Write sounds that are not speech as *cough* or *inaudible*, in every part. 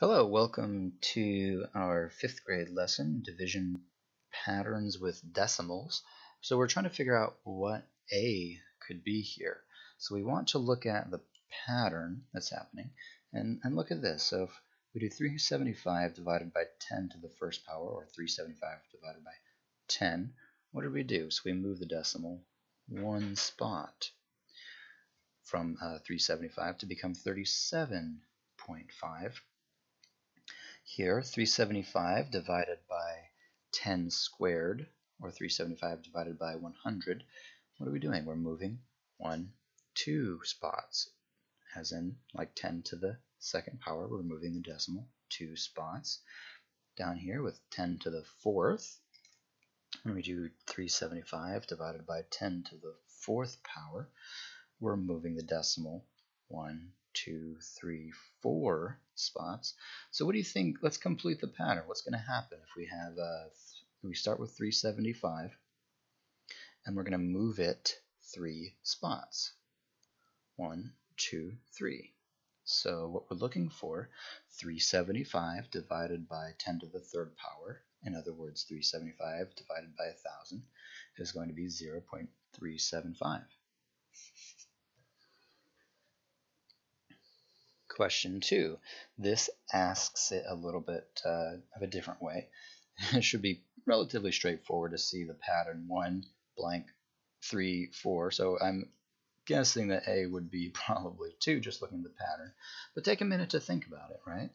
Hello, welcome to our fifth grade lesson, Division Patterns with Decimals. So we're trying to figure out what A could be here. So we want to look at the pattern that's happening and, and look at this. So if we do 375 divided by 10 to the first power, or 375 divided by 10, what do we do? So we move the decimal one spot from uh, 375 to become 37.5. Here, 375 divided by 10 squared, or 375 divided by 100, what are we doing? We're moving one, two spots, as in like 10 to the second power, we're moving the decimal two spots. Down here with 10 to the fourth, when we do 375 divided by 10 to the fourth power, we're moving the decimal one, two, three, four spots. So what do you think? Let's complete the pattern. What's going to happen if we have, uh, we start with 375 and we're going to move it three spots. One, two, three. So what we're looking for, 375 divided by 10 to the third power, in other words, 375 divided by 1,000 is going to be 0.375. Question two. This asks it a little bit uh, of a different way. *laughs* it should be relatively straightforward to see the pattern. One, blank, three, four. So I'm guessing that A would be *laughs* probably two, just looking at the pattern. But take a minute to think about it, right?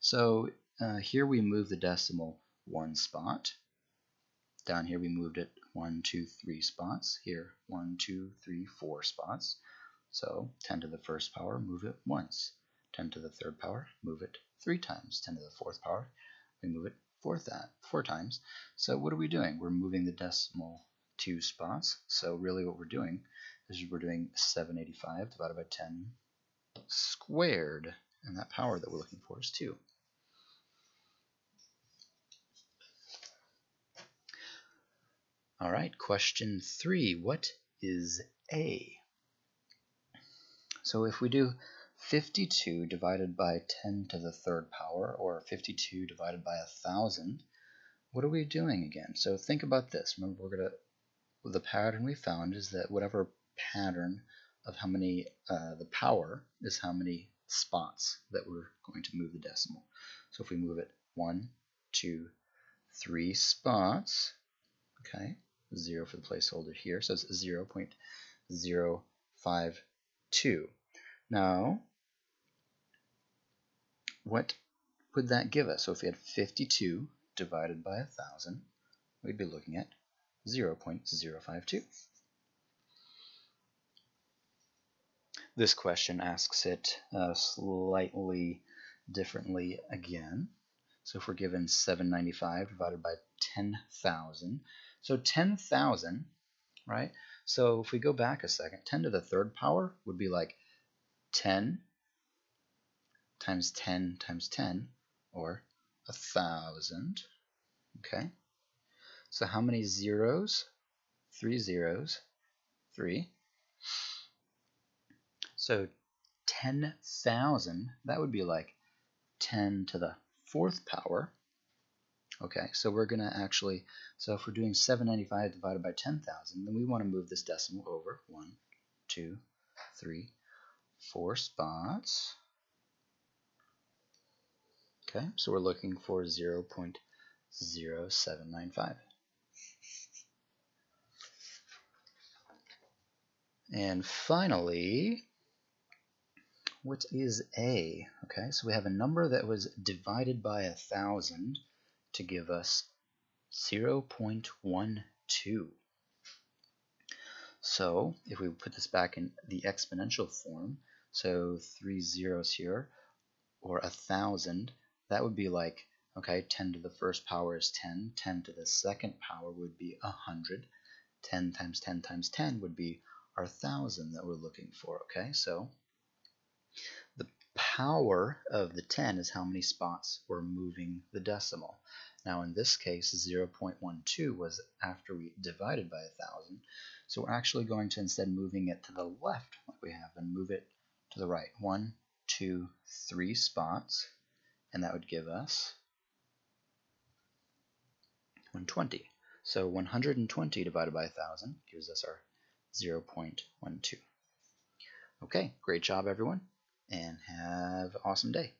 So uh, here we move the decimal one spot. Down here we moved it one, two, three spots. Here, one, two, three, four spots. So 10 to the first power, move it once. 10 to the third power, move it three times. 10 to the fourth power, we move it four, that, four times. So what are we doing? We're moving the decimal two spots. So really what we're doing is we're doing 785 divided by 10 squared. And that power that we're looking for is 2. All right, question 3. What is A? So if we do 52 divided by 10 to the third power, or 52 divided by 1,000, what are we doing again? So think about this. Remember, we're going to, the pattern we found is that whatever pattern of how many, uh, the power is how many spots that we're going to move the decimal. So if we move it one, two, three spots, okay, zero for the placeholder here, so it's 0 0.052. Now, what would that give us? So if we had 52 divided by 1,000, we'd be looking at 0.052. This question asks it uh, slightly differently again. So if we're given 795 divided by 10,000, so 10,000, right? So if we go back a second, 10 to the third power would be like 10 times 10 times 10, or a thousand. Okay. So how many zeros? Three zeros. Three. So 10,000, that would be like 10 to the fourth power. Okay, so we're going to actually, so if we're doing 795 divided by 10,000, then we want to move this decimal over one, two, three, four spots. Okay, so we're looking for 0 0.0795. And finally, what is A? Okay, so we have a number that was divided by a thousand to give us 0.12. So if we put this back in the exponential form, so three zeros here, or a thousand, that would be like, okay, 10 to the first power is 10, 10 to the second power would be 100, 10 times 10 times 10 would be our 1,000 that we're looking for, okay? So the power of the 10 is how many spots we're moving the decimal. Now in this case, 0.12 was after we divided by 1,000, so we're actually going to, instead moving it to the left like we have, and move it to the right. One, two, three spots and that would give us 120. So 120 divided by 1,000 gives us our 0.12. Okay, great job everyone, and have an awesome day.